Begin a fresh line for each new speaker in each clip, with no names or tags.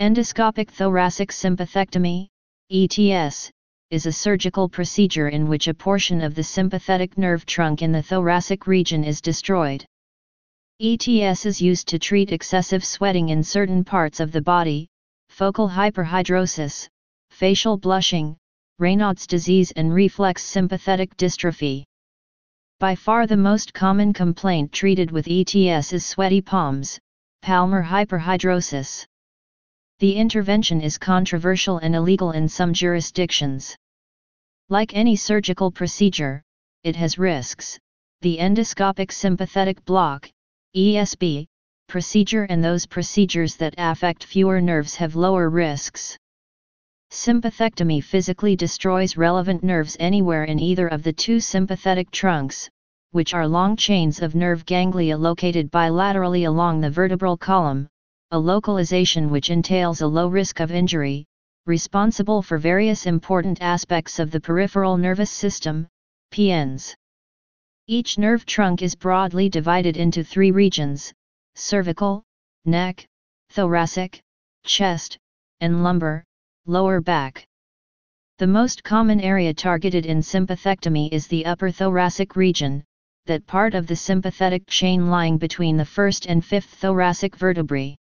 Endoscopic thoracic sympathectomy, ETS, is a surgical procedure in which a portion of the sympathetic nerve trunk in the thoracic region is destroyed. ETS is used to treat excessive sweating in certain parts of the body, focal hyperhidrosis, facial blushing, Raynaud's disease and reflex sympathetic dystrophy. By far the most common complaint treated with ETS is sweaty palms, palmar hyperhidrosis. The intervention is controversial and illegal in some jurisdictions. Like any surgical procedure, it has risks. The endoscopic sympathetic block, ESB, procedure and those procedures that affect fewer nerves have lower risks. Sympathectomy physically destroys relevant nerves anywhere in either of the two sympathetic trunks, which are long chains of nerve ganglia located bilaterally along the vertebral column, a localization which entails a low risk of injury, responsible for various important aspects of the peripheral nervous system, PNS. Each nerve trunk is broadly divided into three regions, cervical, neck, thoracic, chest, and lumbar, lower back. The most common area targeted in sympathectomy is the upper thoracic region, that part of the sympathetic chain lying between the first and fifth thoracic vertebrae.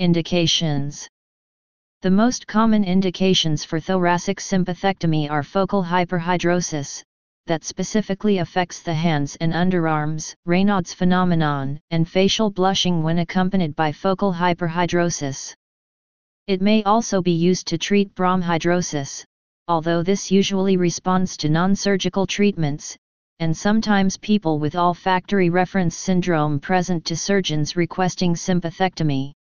Indications The most common indications for thoracic sympathectomy are focal hyperhidrosis, that specifically affects the hands and underarms, Raynaud's phenomenon, and facial blushing when accompanied by focal hyperhidrosis. It may also be used to treat bromhidrosis, although this usually responds to non-surgical treatments, and sometimes people with olfactory reference syndrome present to surgeons requesting sympathectomy.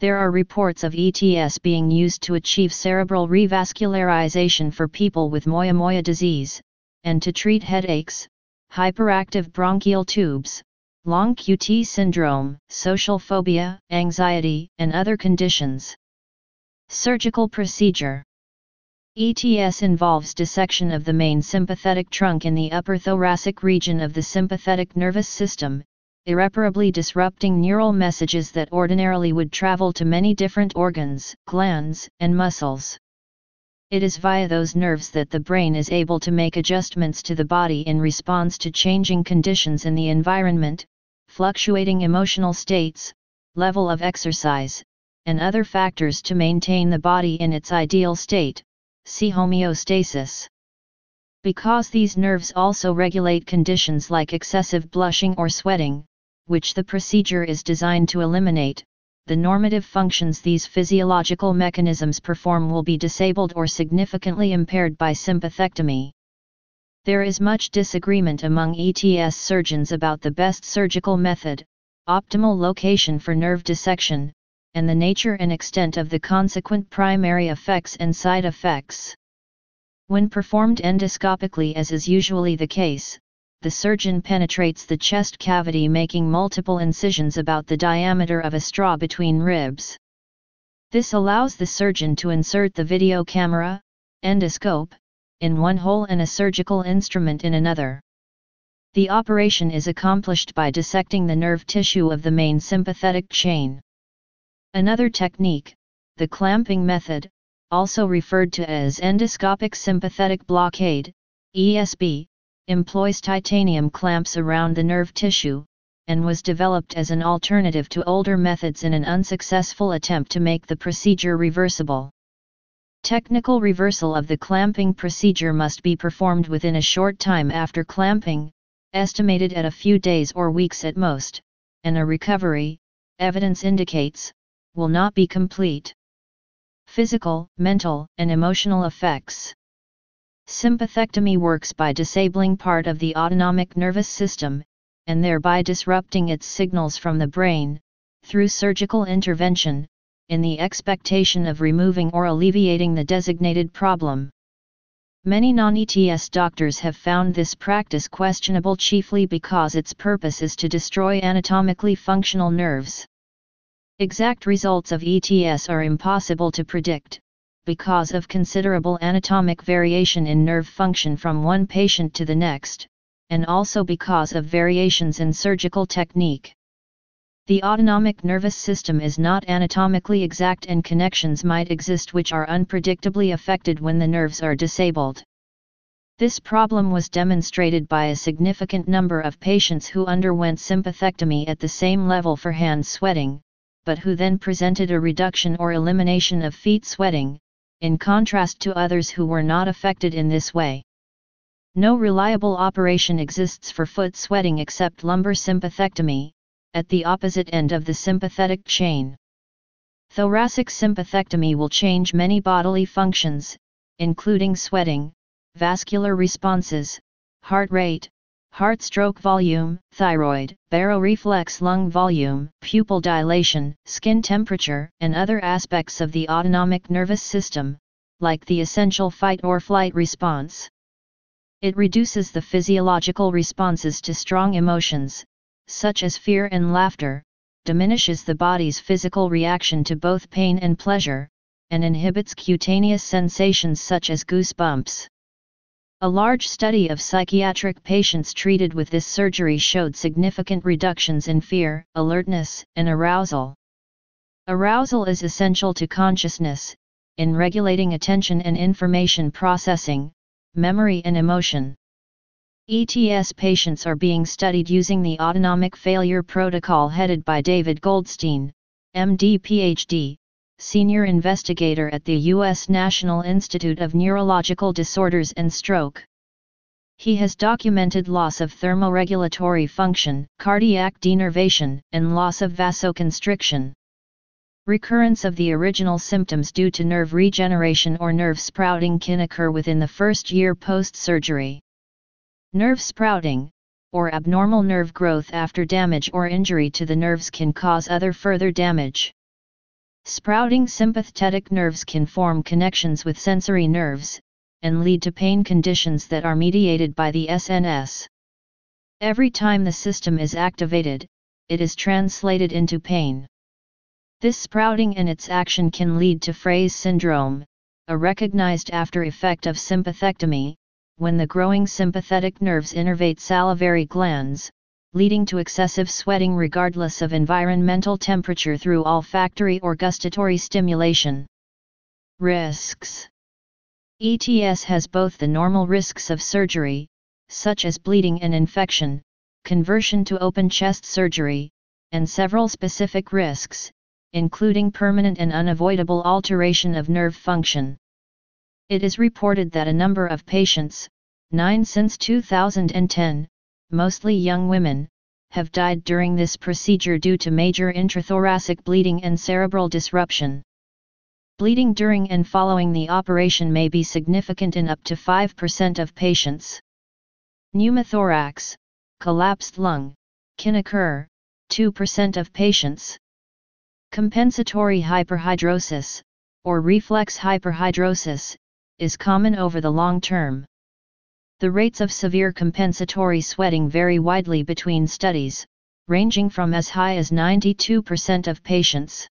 There are reports of ETS being used to achieve cerebral revascularization for people with moyamoya disease, and to treat headaches, hyperactive bronchial tubes, long QT syndrome, social phobia, anxiety, and other conditions. Surgical procedure ETS involves dissection of the main sympathetic trunk in the upper thoracic region of the sympathetic nervous system, irreparably disrupting neural messages that ordinarily would travel to many different organs, glands, and muscles. It is via those nerves that the brain is able to make adjustments to the body in response to changing conditions in the environment, fluctuating emotional states, level of exercise, and other factors to maintain the body in its ideal state, see homeostasis. Because these nerves also regulate conditions like excessive blushing or sweating, which the procedure is designed to eliminate, the normative functions these physiological mechanisms perform will be disabled or significantly impaired by sympathectomy. There is much disagreement among ETS surgeons about the best surgical method, optimal location for nerve dissection, and the nature and extent of the consequent primary effects and side effects. When performed endoscopically as is usually the case, the surgeon penetrates the chest cavity making multiple incisions about the diameter of a straw between ribs. This allows the surgeon to insert the video camera, endoscope, in one hole and a surgical instrument in another. The operation is accomplished by dissecting the nerve tissue of the main sympathetic chain. Another technique, the clamping method, also referred to as endoscopic sympathetic blockade, ESB, employs titanium clamps around the nerve tissue, and was developed as an alternative to older methods in an unsuccessful attempt to make the procedure reversible. Technical reversal of the clamping procedure must be performed within a short time after clamping, estimated at a few days or weeks at most, and a recovery, evidence indicates, will not be complete. Physical, mental, and emotional effects Sympathectomy works by disabling part of the autonomic nervous system, and thereby disrupting its signals from the brain, through surgical intervention, in the expectation of removing or alleviating the designated problem. Many non-ETS doctors have found this practice questionable chiefly because its purpose is to destroy anatomically functional nerves. Exact results of ETS are impossible to predict, because of considerable anatomic variation in nerve function from one patient to the next, and also because of variations in surgical technique. The autonomic nervous system is not anatomically exact and connections might exist which are unpredictably affected when the nerves are disabled. This problem was demonstrated by a significant number of patients who underwent sympathectomy at the same level for hand sweating, but who then presented a reduction or elimination of feet sweating, in contrast to others who were not affected in this way. No reliable operation exists for foot sweating except lumbar sympathectomy, at the opposite end of the sympathetic chain. Thoracic sympathectomy will change many bodily functions, including sweating, vascular responses, heart rate, heart stroke volume, thyroid, baroreflex lung volume, pupil dilation, skin temperature, and other aspects of the autonomic nervous system, like the essential fight or flight response. It reduces the physiological responses to strong emotions, such as fear and laughter, diminishes the body's physical reaction to both pain and pleasure, and inhibits cutaneous sensations such as goosebumps. A large study of psychiatric patients treated with this surgery showed significant reductions in fear, alertness, and arousal. Arousal is essential to consciousness, in regulating attention and information processing, memory and emotion. ETS patients are being studied using the Autonomic Failure Protocol headed by David Goldstein, MD PhD, senior investigator at the U.S. National Institute of Neurological Disorders and Stroke. He has documented loss of thermoregulatory function, cardiac denervation, and loss of vasoconstriction. Recurrence of the original symptoms due to nerve regeneration or nerve sprouting can occur within the first year post-surgery. Nerve sprouting, or abnormal nerve growth after damage or injury to the nerves can cause other further damage. Sprouting sympathetic nerves can form connections with sensory nerves, and lead to pain conditions that are mediated by the SNS. Every time the system is activated, it is translated into pain. This sprouting and its action can lead to Frey's syndrome, a recognized after effect of sympathectomy, when the growing sympathetic nerves innervate salivary glands, leading to excessive sweating regardless of environmental temperature through olfactory or gustatory stimulation. Risks ETS has both the normal risks of surgery, such as bleeding and infection, conversion to open chest surgery, and several specific risks, including permanent and unavoidable alteration of nerve function. It is reported that a number of patients, 9 since 2010, mostly young women, have died during this procedure due to major intrathoracic bleeding and cerebral disruption. Bleeding during and following the operation may be significant in up to 5% of patients. Pneumothorax, collapsed lung, can occur, 2% of patients. Compensatory hyperhidrosis, or reflex hyperhidrosis, is common over the long term. The rates of severe compensatory sweating vary widely between studies, ranging from as high as 92% of patients.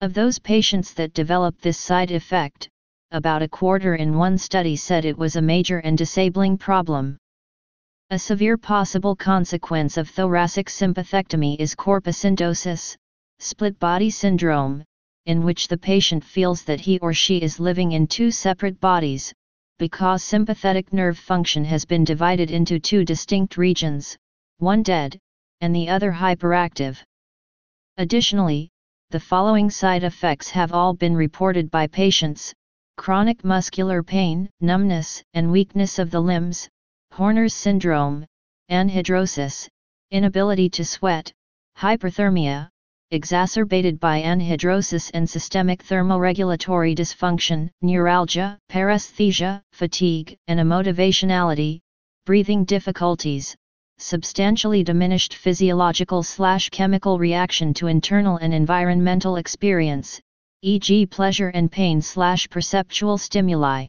Of those patients that develop this side effect, about a quarter in one study said it was a major and disabling problem. A severe possible consequence of thoracic sympathectomy is corposcindosis, split body syndrome, in which the patient feels that he or she is living in two separate bodies, because sympathetic nerve function has been divided into two distinct regions, one dead, and the other hyperactive. Additionally, the following side effects have all been reported by patients chronic muscular pain, numbness, and weakness of the limbs, Horner's syndrome, anhidrosis, inability to sweat, hyperthermia, exacerbated by anhidrosis and systemic thermoregulatory dysfunction, neuralgia, paresthesia, fatigue, and amotivationality, breathing difficulties, substantially diminished physiological slash chemical reaction to internal and environmental experience, e.g. pleasure and pain slash perceptual stimuli.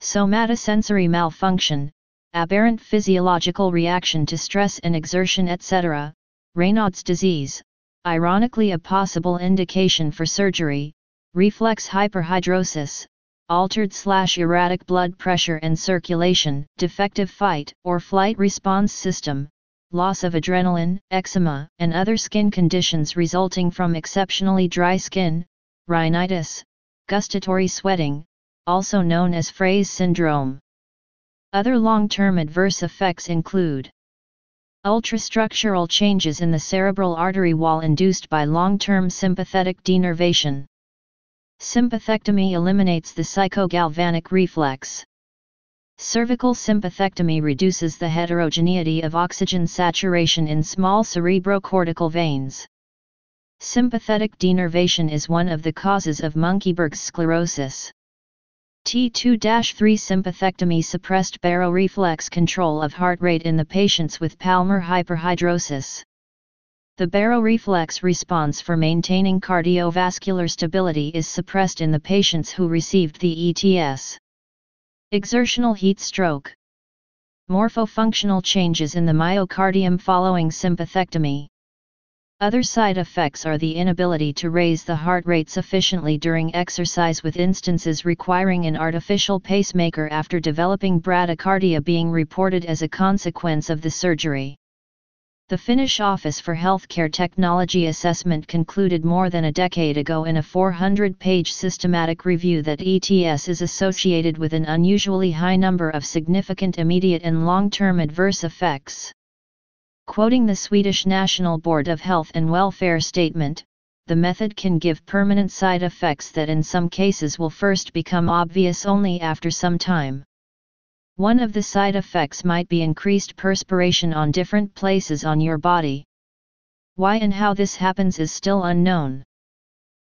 Somatosensory malfunction, aberrant physiological reaction to stress and exertion etc., Raynaud's disease, Ironically a possible indication for surgery, reflex hyperhidrosis, altered slash erratic blood pressure and circulation, defective fight or flight response system, loss of adrenaline, eczema, and other skin conditions resulting from exceptionally dry skin, rhinitis, gustatory sweating, also known as Frey's syndrome. Other long-term adverse effects include ultrastructural changes in the cerebral artery wall induced by long-term sympathetic denervation. Sympathectomy eliminates the psychogalvanic reflex. Cervical sympathectomy reduces the heterogeneity of oxygen saturation in small cerebrocortical veins. Sympathetic denervation is one of the causes of Mönckeberg's sclerosis. T2-3 sympathectomy suppressed baroreflex control of heart rate in the patients with palmar hyperhidrosis. The baroreflex response for maintaining cardiovascular stability is suppressed in the patients who received the ETS. Exertional heat stroke. Morphofunctional changes in the myocardium following sympathectomy. Other side effects are the inability to raise the heart rate sufficiently during exercise with instances requiring an artificial pacemaker after developing bradycardia being reported as a consequence of the surgery. The Finnish Office for Healthcare Technology Assessment concluded more than a decade ago in a 400-page systematic review that ETS is associated with an unusually high number of significant immediate and long-term adverse effects. Quoting the Swedish National Board of Health and Welfare statement, the method can give permanent side effects that in some cases will first become obvious only after some time. One of the side effects might be increased perspiration on different places on your body. Why and how this happens is still unknown.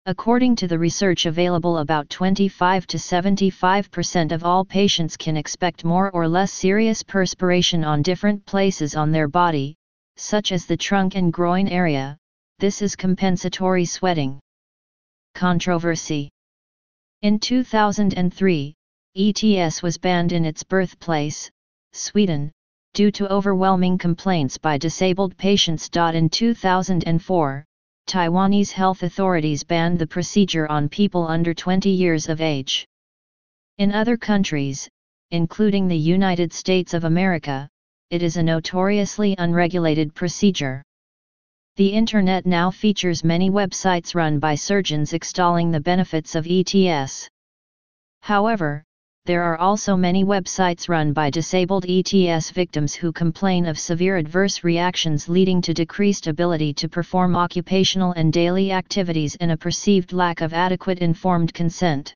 According to the research available about 25 to 75% of all patients can expect more or less serious perspiration on different places on their body, such as the trunk and groin area, this is compensatory sweating. Controversy In 2003, ETS was banned in its birthplace, Sweden, due to overwhelming complaints by disabled patients. In 2004, Taiwanese health authorities banned the procedure on people under 20 years of age. In other countries, including the United States of America, it is a notoriously unregulated procedure. The Internet now features many websites run by surgeons extolling the benefits of ETS. However, there are also many websites run by disabled ETS victims who complain of severe adverse reactions leading to decreased ability to perform occupational and daily activities and a perceived lack of adequate informed consent.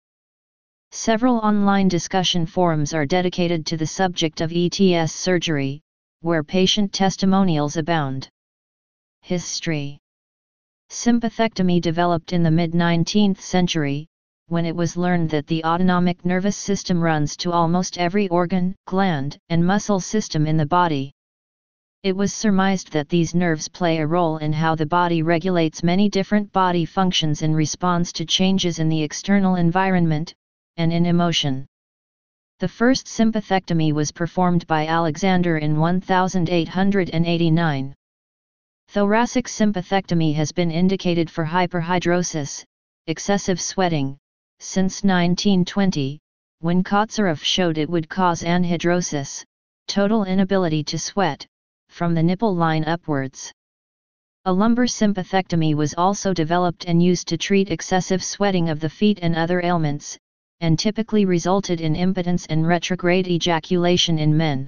Several online discussion forums are dedicated to the subject of ETS surgery, where patient testimonials abound. History Sympathectomy developed in the mid-19th century, when it was learned that the autonomic nervous system runs to almost every organ, gland, and muscle system in the body. It was surmised that these nerves play a role in how the body regulates many different body functions in response to changes in the external environment, and in emotion. The first sympathectomy was performed by Alexander in 1889. Thoracic sympathectomy has been indicated for hyperhidrosis, excessive sweating, since 1920, when Kotzareff showed it would cause anhidrosis, total inability to sweat, from the nipple line upwards. A lumbar sympathectomy was also developed and used to treat excessive sweating of the feet and other ailments, and typically resulted in impotence and retrograde ejaculation in men.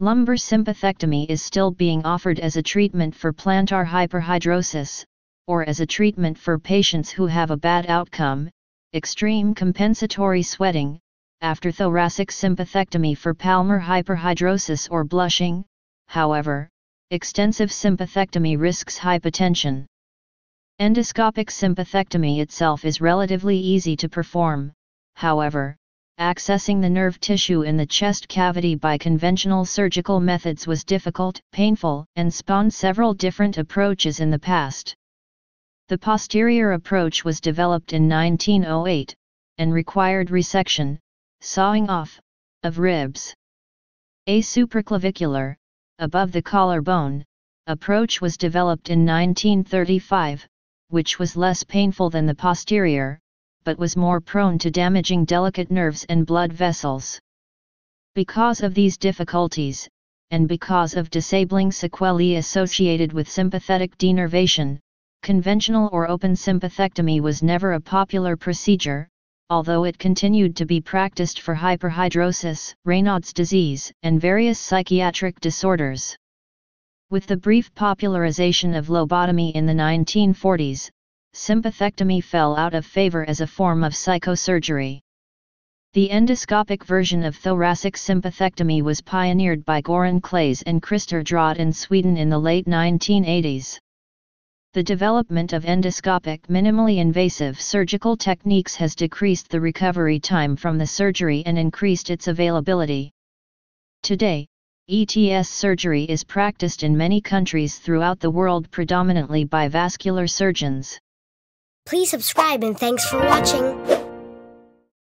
Lumbar sympathectomy is still being offered as a treatment for plantar hyperhidrosis, or as a treatment for patients who have a bad outcome, extreme compensatory sweating, after thoracic sympathectomy for palmar hyperhidrosis or blushing, however, extensive sympathectomy risks hypotension. Endoscopic sympathectomy itself is relatively easy to perform, however, accessing the nerve tissue in the chest cavity by conventional surgical methods was difficult, painful, and spawned several different approaches in the past. The posterior approach was developed in 1908, and required resection, sawing off, of ribs. A supraclavicular, above the collarbone, approach was developed in 1935, which was less painful than the posterior, but was more prone to damaging delicate nerves and blood vessels. Because of these difficulties, and because of disabling sequelae associated with sympathetic denervation, conventional or open sympathectomy was never a popular procedure, although it continued to be practiced for hyperhidrosis, Raynaud's disease, and various psychiatric disorders. With the brief popularization of lobotomy in the 1940s, sympathectomy fell out of favor as a form of psychosurgery. The endoscopic version of thoracic sympathectomy was pioneered by Goran Claes and Christer Drott in Sweden in the late 1980s. The development of endoscopic minimally invasive surgical techniques has decreased the recovery time from the surgery and increased its availability. Today, ETS surgery is practiced in many countries throughout the world predominantly by vascular surgeons.
Please subscribe and thanks for watching.